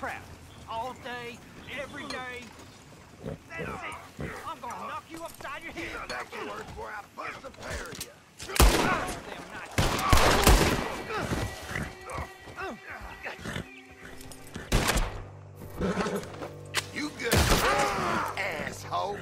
crap. All day, every day. That's it. I'm gonna knock you upside your head. That's the worst where I bust the pair of you. You good, asshole.